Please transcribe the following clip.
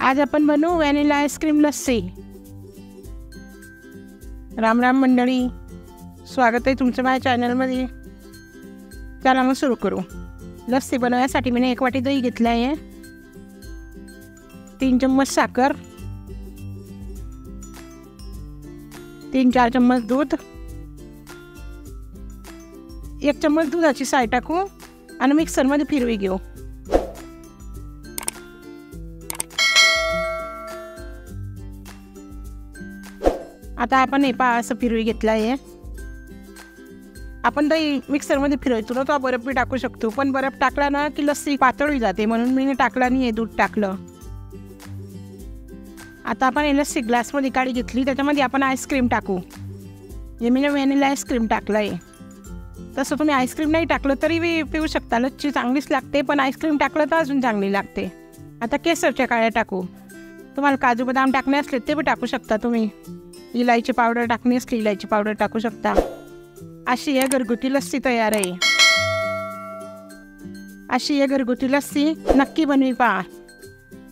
आज आपण बनवू vanilla ice cream lassi. Ram Ram मंडळी स्वागत आहे तुमचं माझ्या चॅनलमध्ये. चला मग सुरू करू. लस्सी बनवण्यासाठी मी एक वाटी दही घेतलं आहे. तीन चम्मच साखर. तीन चार चम्मच दूध. एक चम्मच दुधाची साय टाकू आणि मिक्सरमध्ये फिरवी घेऊ. आता आपण हे पा असं फिरवी घेतलं आहे आपण दही मिक्सरमध्ये फिरवतो ना तो बर्फ बी टाकू शकतो. पण बर्फ टाकला ना की लस्सी पातळी जाते. म्हणून मी टाकला नाही आहे दूध टाकलं. आता आपण हे लस्सी ग्लासमध्ये काढी घेतली. त्याच्यामध्ये आपण आईस्क्रीम टाकू. हे मी व्हॅनिला आईस्क्रीम टाकलं आहे तसं तुम्ही आईस्क्रीम नाही टाकलं तरी बी पिऊ शकता. लस्सी चांगलीच लागते पण आईस्क्रीम टाकलं तर अजून चांगली लागते. आता केसरच्या काळ्या टाकू. तुम्हाला काजू बदाम टाकणे असले ते बी टाकू शकता तुम्ही. इलायची पावडर टाकणे असली इलायची पावडर टाकू शकता. अशी आहे घरगुती लस्सी तयार आहे. अशी आहे घरगुती लस्सी नक्की बनवी पहा.